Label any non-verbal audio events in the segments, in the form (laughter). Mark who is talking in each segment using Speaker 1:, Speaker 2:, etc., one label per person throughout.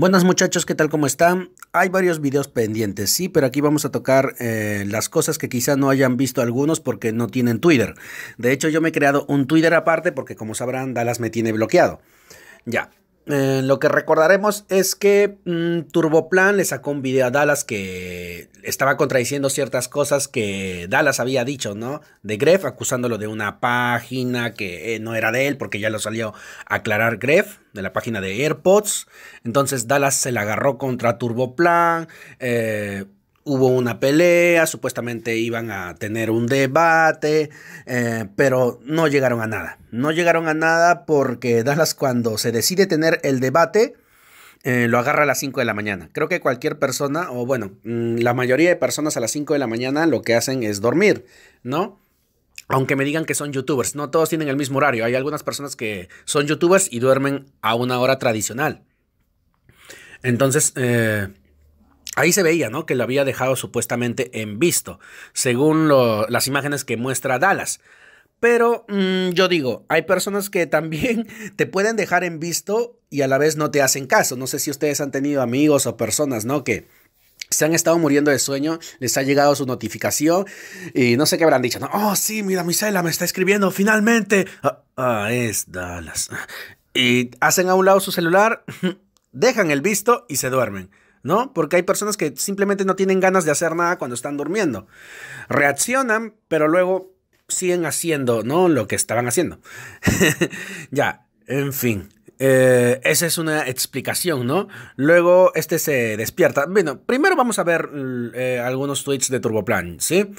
Speaker 1: Buenas muchachos, ¿qué tal? ¿Cómo están? Hay varios videos pendientes, sí, pero aquí vamos a tocar eh, las cosas que quizá no hayan visto algunos porque no tienen Twitter. De hecho, yo me he creado un Twitter aparte porque como sabrán, Dallas me tiene bloqueado. Ya, eh, lo que recordaremos es que mm, Turboplan le sacó un video a Dallas que estaba contradiciendo ciertas cosas que Dallas había dicho, ¿no? De Gref, acusándolo de una página que eh, no era de él porque ya lo salió a aclarar Gref, de la página de AirPods. Entonces Dallas se la agarró contra Turboplan. Eh, hubo una pelea, supuestamente iban a tener un debate, eh, pero no llegaron a nada. No llegaron a nada porque Dallas cuando se decide tener el debate, eh, lo agarra a las 5 de la mañana. Creo que cualquier persona, o bueno, mm, la mayoría de personas a las 5 de la mañana lo que hacen es dormir, ¿no? Aunque me digan que son youtubers, no todos tienen el mismo horario. Hay algunas personas que son youtubers y duermen a una hora tradicional. Entonces, eh, Ahí se veía, ¿no? Que lo había dejado supuestamente en visto, según las imágenes que muestra Dallas. Pero mm, yo digo, hay personas que también (laughs) te pueden dejar en visto y a la vez no te hacen caso. No sé si ustedes han tenido amigos o personas, ¿no? Que se han estado muriendo de sueño, les ha llegado su notificación y no sé qué habrán dicho. ¿no? Oh, sí, mira, Misela me está escribiendo finalmente. Ah, ah, es Dallas. Y hacen a un lado su celular, (laughs) dejan el visto y se duermen. ¿No? Porque hay personas que simplemente no tienen ganas de hacer nada cuando están durmiendo. Reaccionan, pero luego siguen haciendo, ¿no? Lo que estaban haciendo. (laughs) ya, en fin. Eh, esa es una explicación, ¿no? Luego este se despierta. Bueno, primero vamos a ver eh, algunos tweets de Turboplan, ¿sí?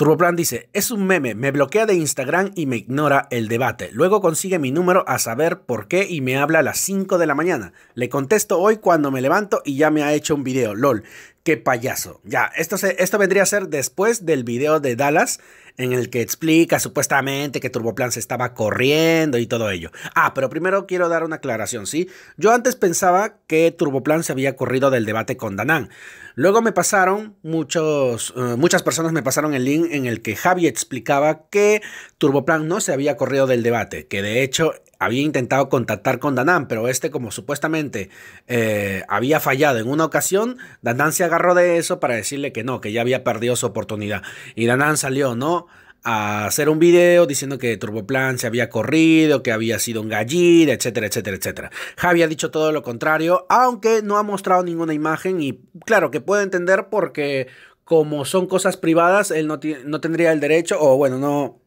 Speaker 1: Turboplan dice, es un meme, me bloquea de Instagram y me ignora el debate. Luego consigue mi número a saber por qué y me habla a las 5 de la mañana. Le contesto hoy cuando me levanto y ya me ha hecho un video. LOL, qué payaso. Ya, esto, esto vendría a ser después del video de Dallas en el que explica supuestamente que Turboplan se estaba corriendo y todo ello. Ah, pero primero quiero dar una aclaración, ¿sí? Yo antes pensaba que Turboplan se había corrido del debate con Danán. Luego me pasaron, muchos, eh, muchas personas me pasaron el link en el que Javi explicaba que Turboplan no se había corrido del debate, que de hecho había intentado contactar con Danán, pero este como supuestamente eh, había fallado en una ocasión, Danán se agarró de eso para decirle que no, que ya había perdido su oportunidad. Y Danán salió, ¿no? a hacer un video diciendo que Turboplan se había corrido, que había sido un gallina, etcétera, etcétera, etcétera. Javi ha dicho todo lo contrario, aunque no ha mostrado ninguna imagen y claro que puedo entender porque como son cosas privadas, él no, no tendría el derecho o bueno, no,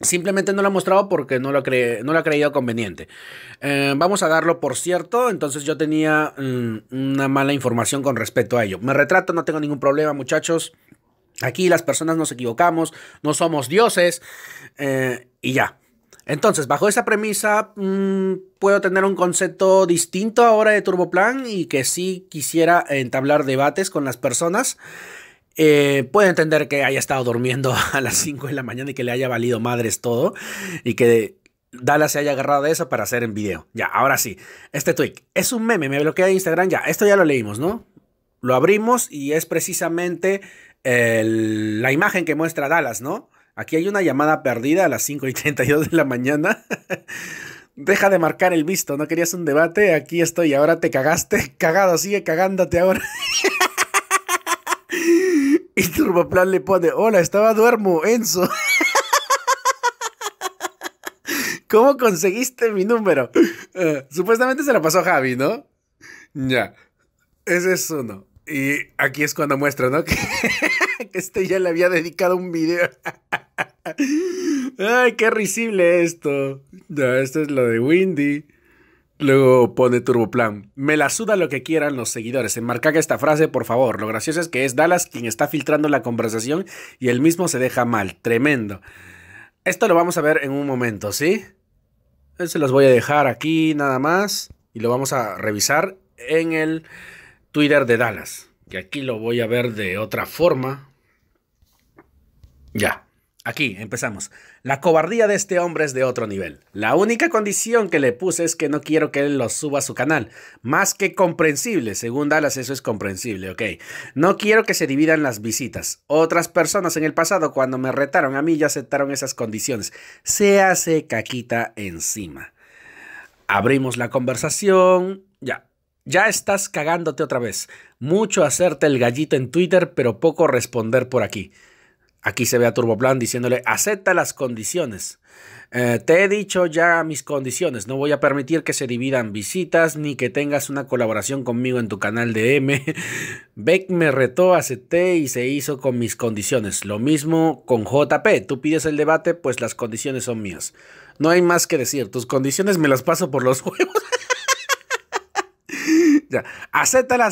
Speaker 1: Simplemente no lo ha mostrado porque no lo, cree, no lo ha creído conveniente. Eh, vamos a darlo por cierto. Entonces yo tenía mm, una mala información con respecto a ello. Me retrato, no tengo ningún problema, muchachos. Aquí las personas nos equivocamos, no somos dioses eh, y ya. Entonces, bajo esa premisa, mm, puedo tener un concepto distinto ahora de Turboplan y que sí quisiera entablar debates con las personas. Eh, puedo entender que haya estado durmiendo (laughs) a las 5 de la mañana y que le haya valido madres todo y que Dallas se haya agarrado de eso para hacer en video. Ya, ahora sí. Este tweet es un meme, me bloquea de Instagram. Ya, esto ya lo leímos, ¿no? Lo abrimos y es precisamente la imagen que muestra Dallas, ¿no? Aquí hay una llamada perdida a las 5 y 32 de la mañana. (laughs) Deja de marcar el visto, ¿no querías un debate? Aquí estoy, ahora te cagaste, (laughs) cagado, sigue cagándote ahora. Y Turboplan le pone, hola, estaba duermo, Enzo. ¿Cómo conseguiste mi número? Eh, supuestamente se lo pasó Javi, ¿no? Ya. Ese es uno. Y aquí es cuando muestra, ¿no? (laughs) Que, este ya le había dedicado un video. (laughs) Ay, qué risible esto. esto es lo de Windy. Luego pone Turboplan. Me la suda lo que quieran los seguidores. Enmarca esta frase, por favor. Lo gracioso es que es Dallas quien está filtrando la conversación y él mismo se deja mal. Tremendo. Esto lo vamos a ver en un momento, ¿sí? Se los voy a dejar aquí nada más y lo vamos a revisar en el Twitter de Dallas, que aquí lo voy a ver de otra forma. Ya, aquí empezamos. La cobardía de este hombre es de otro nivel. La única condición que le puse es que no quiero que él lo suba a su canal. Más que comprensible, según Dallas eso es comprensible, ok. No quiero que se dividan las visitas. Otras personas en el pasado cuando me retaron a mí ya aceptaron esas condiciones. Se hace caquita encima. Abrimos la conversación. Ya, Ya estás cagándote otra vez. Mucho hacerte el gallito en Twitter, pero poco responder por aquí. Aquí se ve a Turboplan diciéndole, acepta las condiciones. Eh, te he dicho ya mis condiciones. No voy a permitir que se dividan visitas ni que tengas una colaboración conmigo en tu canal de M. (laughs) Beck me retó, acepté y se hizo con mis condiciones. Lo mismo con JP. Tú pides el debate, pues las condiciones son mías. No hay más que decir. Tus condiciones me las paso por los (laughs) huevos. ya.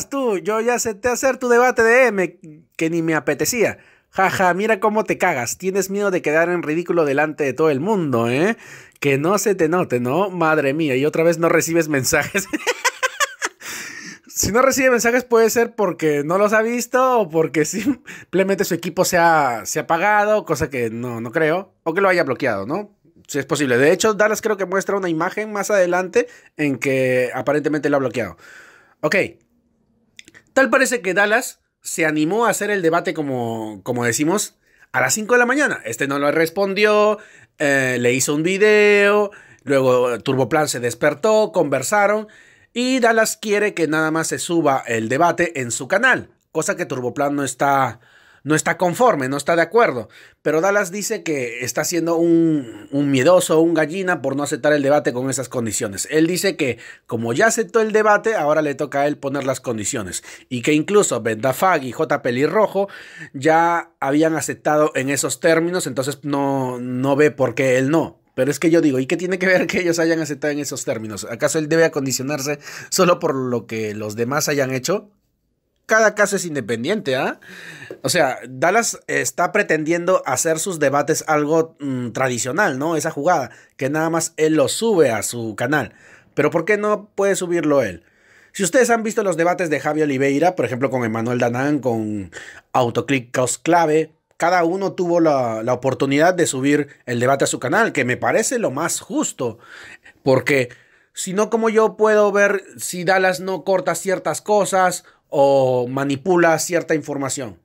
Speaker 1: Tú. Yo ya acepté hacer tu debate de M, que ni me apetecía. Jaja, mira cómo te cagas. Tienes miedo de quedar en ridículo delante de todo el mundo, ¿eh? Que no se te note, ¿no? Madre mía, y otra vez no recibes mensajes. (laughs) si no recibe mensajes puede ser porque no los ha visto o porque simplemente su equipo se ha, se ha apagado, cosa que no, no creo, o que lo haya bloqueado, ¿no? Si es posible. De hecho, Dallas creo que muestra una imagen más adelante en que aparentemente lo ha bloqueado. Ok. Tal parece que Dallas se animó a hacer el debate como, como decimos a las 5 de la mañana. Este no lo respondió, eh, le hizo un video, luego Turboplan se despertó, conversaron y Dallas quiere que nada más se suba el debate en su canal, cosa que Turboplan no está no está conforme, no está de acuerdo. Pero Dallas dice que está siendo un, un, miedoso, un gallina por no aceptar el debate con esas condiciones. Él dice que como ya aceptó el debate, ahora le toca a él poner las condiciones. Y que incluso Bendafag y J. Pelirrojo ya habían aceptado en esos términos, entonces no, no ve por qué él no. Pero es que yo digo, ¿y qué tiene que ver que ellos hayan aceptado en esos términos? ¿Acaso él debe acondicionarse solo por lo que los demás hayan hecho? Cada caso es independiente, ¿ah? O sea, Dallas está pretendiendo hacer sus debates algo mm, tradicional, ¿no? Esa jugada, que nada más él lo sube a su canal. Pero ¿por qué no puede subirlo él? Si ustedes han visto los debates de Javi Oliveira, por ejemplo, con Emanuel Danán, con Autoclick Caos Clave, cada uno tuvo la, la oportunidad de subir el debate a su canal, que me parece lo más justo, porque si no, como yo puedo ver si Dallas no corta ciertas cosas o manipula cierta información.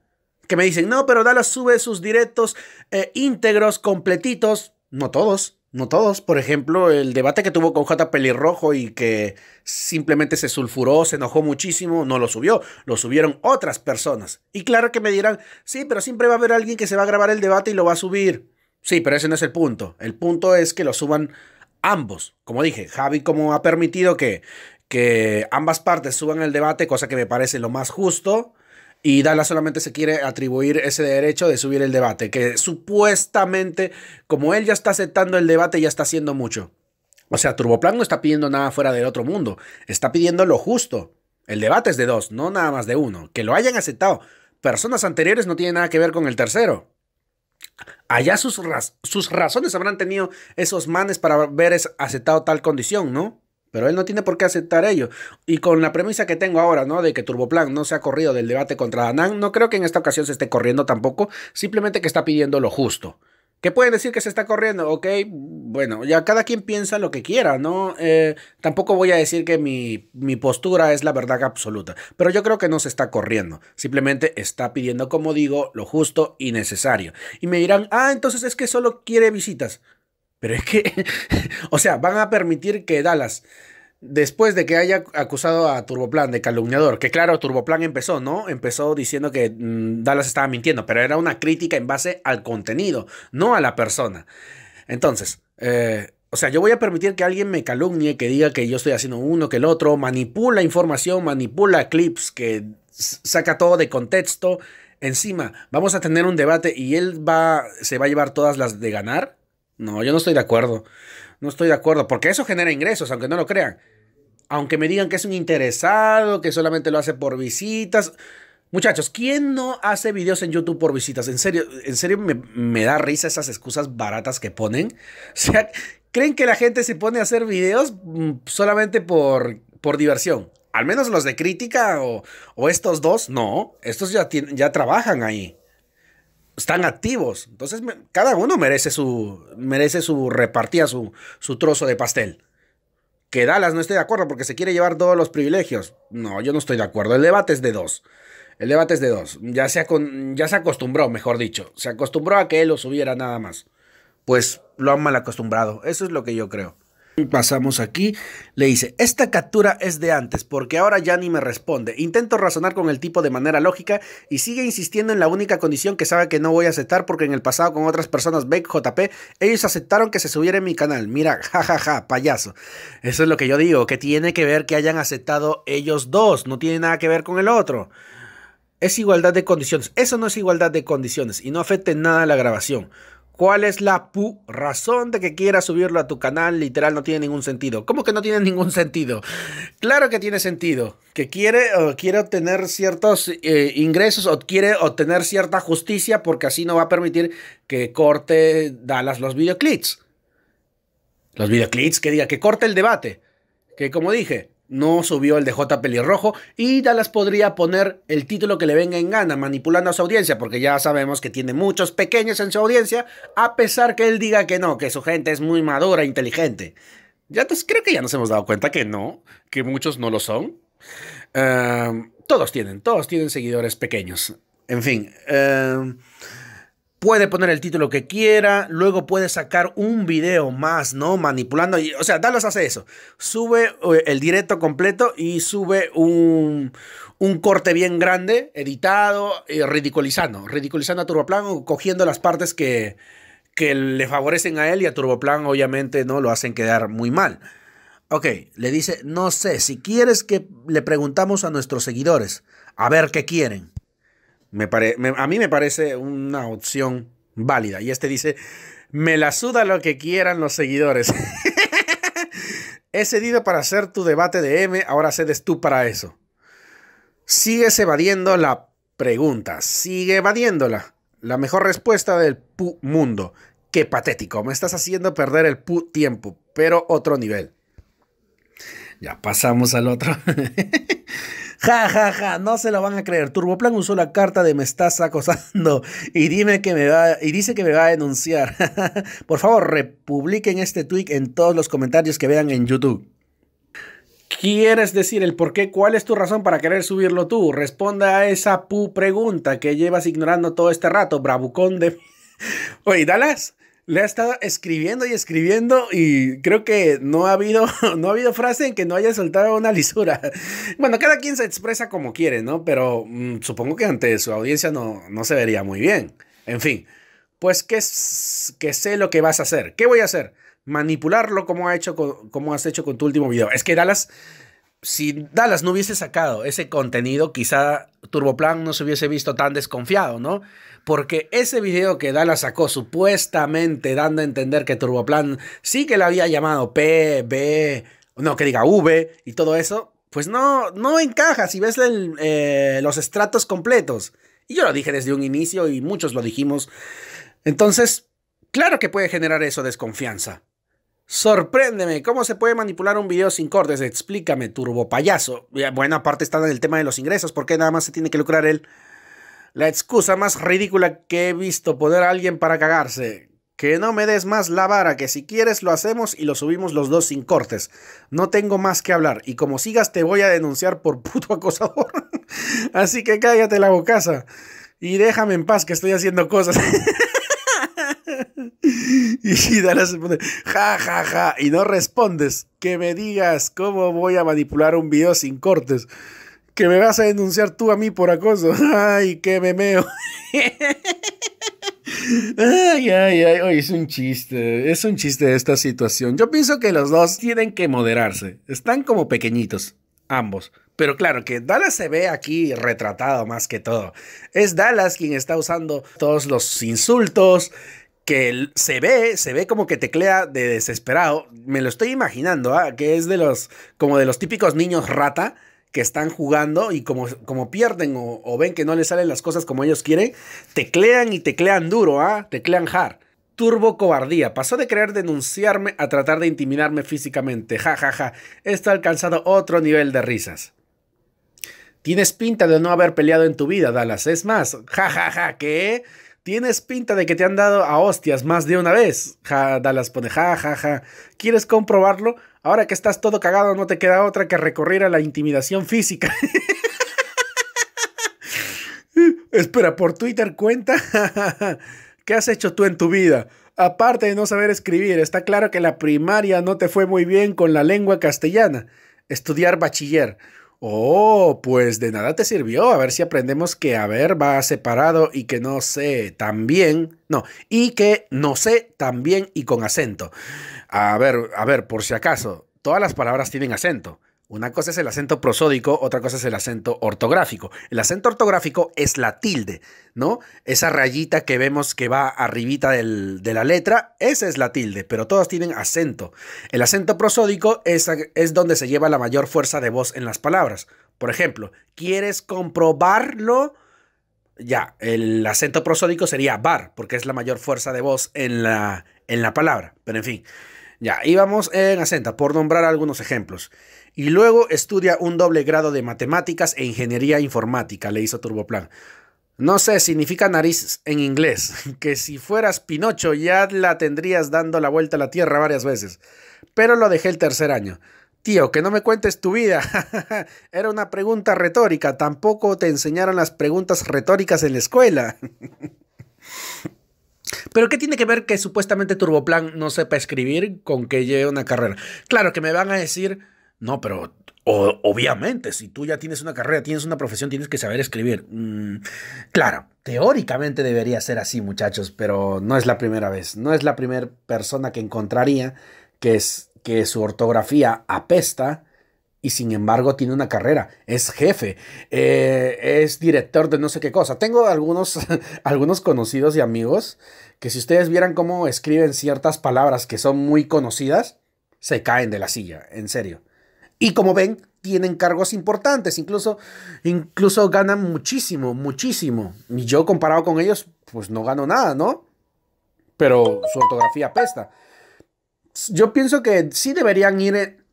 Speaker 1: Que me dicen, no, pero Dallas sube sus directos eh, íntegros, completitos. No todos, no todos. Por ejemplo, el debate que tuvo con J. Pelirrojo y que simplemente se sulfuró, se enojó muchísimo, no lo subió, lo subieron otras personas. Y claro que me dirán, sí, pero siempre va a haber alguien que se va a grabar el debate y lo va a subir. Sí, pero ese no es el punto. El punto es que lo suban ambos. Como dije, Javi como ha permitido que que ambas partes suban el debate, cosa que me parece lo más justo. Y Dallas solamente se quiere atribuir ese derecho de subir el debate, que supuestamente, como él ya está aceptando el debate, ya está haciendo mucho. O sea, Turboplan no está pidiendo nada fuera del otro mundo, está pidiendo lo justo. El debate es de dos, no nada más de uno. Que lo hayan aceptado. Personas anteriores no tienen nada que ver con el tercero. Allá sus, sus razones habrán tenido esos manes para haber aceptado tal condición, ¿no? Pero él no tiene por qué aceptar ello. Y con la premisa que tengo ahora, ¿no? De que Turboplan no se ha corrido del debate contra Danán, no creo que en esta ocasión se esté corriendo tampoco. Simplemente que está pidiendo lo justo. ¿Qué pueden decir que se está corriendo? Ok, bueno, ya cada quien piensa lo que quiera, ¿no? Eh, tampoco voy a decir que mi, mi, postura es la verdad absoluta, pero yo creo que no se está corriendo, simplemente está pidiendo, como digo, lo justo y necesario. Y me dirán, ah, entonces es que solo quiere visitas. Pero es que, (laughs) o sea, van a permitir que Dallas, después de que haya acusado a Turboplan de calumniador, que claro, Turboplan empezó, ¿no? Empezó diciendo que mm, Dallas estaba mintiendo, pero era una crítica en base al contenido, no a la persona. Entonces, eh, o sea, yo voy a permitir que alguien me calumnie, que diga que yo estoy haciendo uno, que el otro, manipula información, manipula clips, que saca todo de contexto. Encima, vamos a tener un debate y él va, se va a llevar todas las de ganar. No, yo no estoy de acuerdo. No estoy de acuerdo, porque eso genera ingresos, aunque no lo crean. Aunque me digan que es un interesado, que solamente lo hace por visitas. Muchachos, ¿quién no hace videos en YouTube por visitas? En serio, en serio me, da risa esas excusas baratas que ponen. (laughs) O sea, ¿creen que la gente se pone a hacer videos mm, solamente por, por diversión? Al menos los de crítica o, o estos dos, no. Estos ya, ya trabajan ahí están activos. Entonces, cada uno merece su, merece su repartía, su, su trozo de pastel. Que Dallas no esté de acuerdo porque se quiere llevar todos los privilegios. No, yo no estoy de acuerdo. El debate es de dos. El debate es de dos. Ya se, ya se acostumbró, mejor dicho. Se acostumbró a que él lo subiera nada más. Pues lo han mal acostumbrado. Eso es lo que yo creo. Pasamos aquí, le dice, esta captura es de antes porque ahora ya ni me responde. Intento razonar con el tipo de manera lógica y sigue insistiendo en la única condición que sabe que no voy a aceptar porque en el pasado con otras personas, Beck, JP, ellos aceptaron que se subiera en mi canal. Mira, jajaja, ja, ja, payaso. Eso es lo que yo digo, que tiene que ver que hayan aceptado ellos dos, no tiene nada que ver con el otro. Es igualdad de condiciones. Eso no es igualdad de condiciones y no afecta en nada la grabación. ¿Cuál es la pu razón de que quieras subirlo a tu canal? Literal no tiene ningún sentido. ¿Cómo que no tiene ningún sentido? Claro que tiene sentido. Que quiere, o quiere obtener ciertos eh, ingresos o quiere obtener cierta justicia porque así no va a permitir que corte Dallas los videoclips. Los videoclips, que diga, que corte el debate. Que como dije, no subió el de J Pelirrojo y Dallas podría poner el título que le venga en gana, manipulando a su audiencia, porque ya sabemos que tiene muchos pequeños en su audiencia, a pesar que él diga que no, que su gente es muy madura e inteligente. Ya creo que ya nos hemos dado cuenta que no, que muchos no lo son. Em, todos tienen, todos tienen seguidores pequeños. En fin. Em, puede poner el título que quiera, luego puede sacar un video más, ¿no? Manipulando. o sea, Dallas hace eso. Sube eh, el directo completo y sube un, un corte bien grande, editado, y ridiculizando. Ridiculizando a Turboplan, cogiendo las partes que, que le favorecen a él y a Turboplan obviamente no lo hacen quedar muy mal. Ok, le dice, no sé, si quieres que le preguntamos a nuestros seguidores, a ver qué quieren. Me a mí me parece una opción válida. Y este dice, me la suda lo que quieran los seguidores. (laughs) He cedido para hacer tu debate de M, ahora cedes tú para eso. Sigues evadiendo la pregunta, sigue evadiéndola. La mejor respuesta del pu mundo. Qué patético, me estás haciendo perder el pu tiempo, pero otro nivel. Ya pasamos al otro. (laughs) Ja, ja, ja, no se lo van a creer. Turboplan usó la carta de me estás acosando y dime que me va y dice que me va a denunciar. (laughs) Por favor, republiquen este tweet en todos los comentarios que vean en YouTube. ¿Quieres decir el por qué? ¿Cuál es tu razón para querer subirlo tú? Responda a esa pu pregunta que llevas ignorando todo este rato, bravucón de... (laughs) Oye, Dallas, le ha estado escribiendo y escribiendo y creo que no ha habido, (laughs) no ha habido frase en que no haya soltado una lisura. (laughs) Bueno, cada quien se expresa como quiere, ¿no? Pero mm, supongo que ante su audiencia no, no se vería muy bien. En fin, pues que, que sé lo que vas a hacer. ¿Qué voy a hacer? Manipularlo como, ha hecho como has hecho con tu último video. Es que Dallas, si Dallas no hubiese sacado ese contenido, quizá Turboplan no se hubiese visto tan desconfiado, ¿no? porque ese video que Dallas sacó supuestamente dando a entender que Turboplan sí que le había llamado P, B, no, que diga V y todo eso, pues no, no encaja si ves eh, los estratos completos. Y yo lo dije desde un inicio y muchos lo dijimos. Entonces, claro que puede generar eso desconfianza. Sorpréndeme, ¿cómo se puede manipular un video sin cortes? Explícame, turbo payaso. Bueno, aparte está en el tema de los ingresos, ¿por qué nada más se tiene que lucrar él? La excusa más ridícula que he visto poner a alguien para cagarse. Que no me des más la vara, que si quieres lo hacemos y lo subimos los dos sin cortes. No tengo más que hablar y como sigas te voy a denunciar por (laughs) puto acosador. Así que cállate la bocaza y déjame en paz que estoy haciendo cosas. (laughs) (laughs) y Dala se pone ja ja ja y no respondes. Que me digas cómo voy a manipular un video sin cortes que me vas a denunciar tú a mí por acoso. (laughs) Ay, qué memeo. (laughs) Ay, ay, ay, es un chiste, es un chiste esta situación. Yo pienso que los dos tienen que moderarse. Están como pequeñitos, ambos. Pero claro que Dallas se ve aquí retratado más que todo. Es Dallas quien está usando todos los insultos, que se ve, se ve como que teclea de desesperado. Me lo estoy imaginando, ¿ah? que es de los, como de los típicos niños rata que están jugando y como, como pierden o, ven que no les salen las cosas como ellos quieren, teclean y teclean duro, ¿ah? Teclean hard. Turbo cobardía. Pasó de querer denunciarme a tratar de intimidarme físicamente. Ja, ja, ja. Esto ha alcanzado otro nivel de risas. Tienes pinta de no haber peleado en tu vida, Dallas. Es más, ja, ja, ja, ¿qué? Tienes pinta de que te han dado a hostias más de una vez. Ja, Dallas pone, ja, ja, ja. ¿Quieres comprobarlo? Ahora que estás todo cagado, no te queda otra que recurrir a la intimidación física. (laughs) Espera, por Twitter cuenta. (laughs) ¿Qué has hecho tú en tu vida? aparte de no saber escribir, está claro que la primaria no te fue muy bien con la lengua castellana. Estudiar bachiller. Oh, pues de nada te sirvió. A ver si aprendemos que haber va separado y que no sé también. No, y que no sé también y con acento. A ver, a ver, por si acaso, todas las palabras tienen acento. Una cosa es el acento prosódico, otra cosa es el acento ortográfico. El acento ortográfico es la tilde, ¿no? Esa rayita que vemos que va arribita de la letra, esa es la tilde, pero todas tienen acento. El acento prosódico es, es donde se lleva la mayor fuerza de voz en las palabras. Por ejemplo, ¿quieres comprobarlo? Ya, el acento prosódico sería bar, porque es la mayor fuerza de voz en la, en la palabra. Pero en fin, ya, íbamos en acento, por nombrar algunos ejemplos y luego estudia un doble grado de matemáticas e ingeniería informática, le hizo Turboplan. No sé, significa nariz en inglés, (laughs) que si fueras Pinocho ya la tendrías dando la vuelta a la Tierra varias veces. Pero lo dejé el tercer año. Tío, que no me cuentes tu vida. (laughs) Era una pregunta retórica. Tampoco te enseñaron las preguntas retóricas en la escuela. (laughs) Pero ¿qué tiene que ver que supuestamente Turboplan no sepa escribir con que lleve una carrera? Claro que me van a decir no, pero obviamente, si tú ya tienes una carrera, tienes una profesión, tienes que saber escribir. Mm, claro, teóricamente debería ser así, muchachos, pero no es la primera vez. No es la primera persona que encontraría que, es, que su ortografía apesta y sin embargo tiene una carrera, es jefe, eh, es director de no sé qué cosa. Tengo algunos, (laughs) algunos conocidos y amigos que si ustedes vieran cómo escriben ciertas palabras que son muy conocidas, se caen de la silla, en serio. Y como ven, tienen cargos importantes, incluso, incluso ganan muchísimo, muchísimo. Y yo comparado con ellos, pues no gano nada, ¿no? Pero su ortografía apesta. Yo pienso que sí deberían ir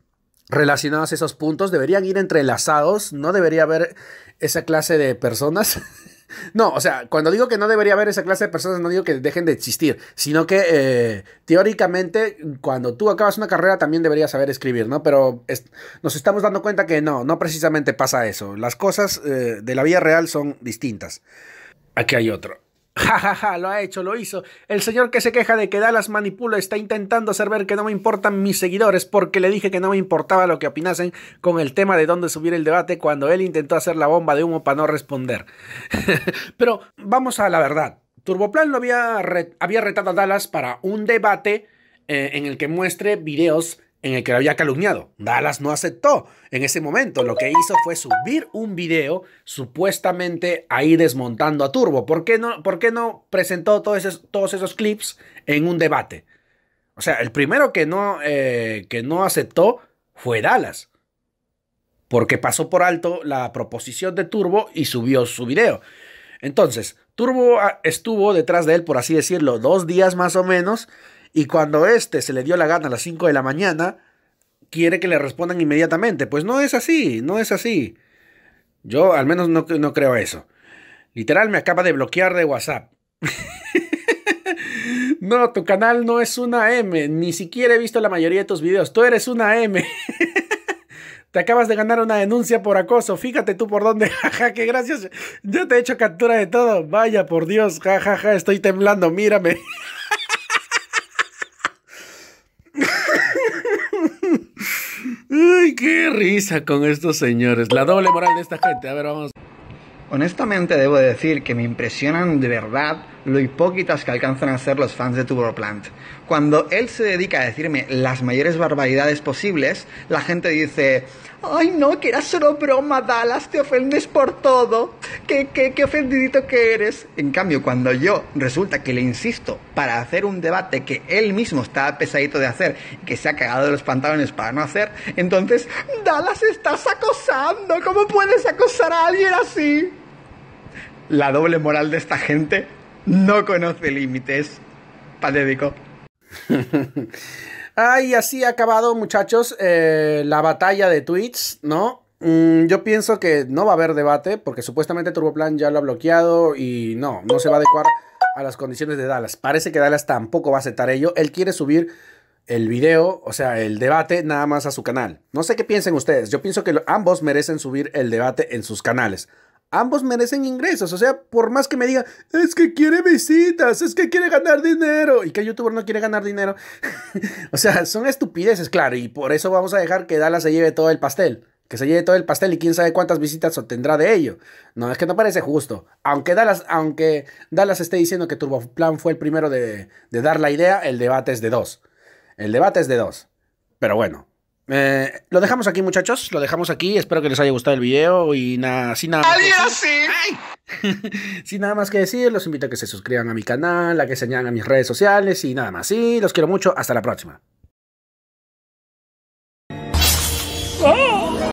Speaker 1: relacionados esos puntos, deberían ir entrelazados, no debería haber esa clase de personas (laughs) No, o sea, cuando digo que no debería haber esa clase de personas, no digo que dejen de existir, sino que eh, teóricamente cuando tú acabas una carrera también deberías saber escribir, ¿no? Pero nos estamos dando cuenta que no, no precisamente pasa eso. Las cosas eh, de la vida real son distintas. Aquí hay otro. Ja, ja, ja, lo ha hecho, lo hizo. El señor que se queja de que Dallas manipula está intentando hacer ver que no me importan mis seguidores porque le dije que no me importaba lo que opinasen con el tema de dónde subir el debate cuando él intentó hacer la bomba de humo para no responder. (laughs) Pero vamos a la verdad. Turboplan lo había, retado a Dallas para un debate eh, en el que muestre videos en el que lo había calumniado. Dallas no aceptó en ese momento. Lo que hizo fue subir un video supuestamente ahí desmontando a Turbo. ¿Por qué no, por qué no presentó todos esos, clips en un debate? O sea, el primero que no, eh, que no aceptó fue Dallas. Porque pasó por alto la proposición de Turbo y subió su video. Entonces, Turbo ah, estuvo detrás de él, por así decirlo, dos días más o menos y cuando éste se le dio la gana a las 5 de la mañana, quiere que le respondan inmediatamente. Pues no es así, no es así. Yo al menos no, no creo eso. Literal me acaba de bloquear de WhatsApp. (laughs) no, tu canal no es una M. Ni siquiera he visto la mayoría de tus videos. Tú eres una M. (laughs) te acabas de ganar una denuncia por acoso. Fíjate tú por dónde. (laughs) Jaja, que gracias. Yo te he hecho captura de todo. Vaya, por Dios. Jajaja, estoy temblando. Mírame. Ay, qué risa con estos señores. La doble moral de esta gente. A ver, vamos.
Speaker 2: Honestamente debo decir que me impresionan de verdad lo hipócritas que alcanzan a ser los fans de Turboplant. Cuando él se dedica a decirme las mayores barbaridades posibles, la gente dice, ay no, que era solo broma, Dallas, te ofendes por todo, qué, qué, qué ofendidito que eres. En cambio, cuando yo resulta que le insisto para hacer un debate que él mismo está pesadito de hacer, que se ha cagado de los pantalones para no hacer, entonces, Dallas, estás acosando, ¿cómo puedes acosar a alguien así? La doble moral de esta gente no conoce límites. Patético. (laughs)
Speaker 1: Ay, así ha acabado, muchachos, eh, la batalla de tweets, ¿no? Mm, yo pienso que no va a haber debate porque supuestamente Turboplan ya lo ha bloqueado y no, no se va a adecuar a las condiciones de Dallas. Parece que Dallas tampoco va a aceptar ello. Él quiere subir el video, o sea, el debate nada más a su canal. No sé qué piensen ustedes. Yo pienso que ambos merecen subir el debate en sus canales. Ambos merecen ingresos, o sea, por más que me digan, es que quiere visitas, es que quiere ganar dinero, y que youtuber no quiere ganar dinero, (laughs) o sea, son estupideces, claro, y por eso vamos a dejar que Dallas se lleve todo el pastel, que se lleve todo el pastel y quién sabe cuántas visitas obtendrá de ello. No, es que no parece justo, aunque Dallas, aunque Dallas esté diciendo que Turboplan fue el primero de, de dar la idea, el debate es de dos, el debate es de dos, pero bueno, eh, lo dejamos aquí, muchachos. Lo dejamos aquí. Espero que les haya gustado el video. Y nada, sin nada. Más sin (laughs) nada más que decir, los invito a que se suscriban a mi canal, a que se añadan a mis redes sociales y nada más. Sí, los quiero mucho. Hasta la próxima.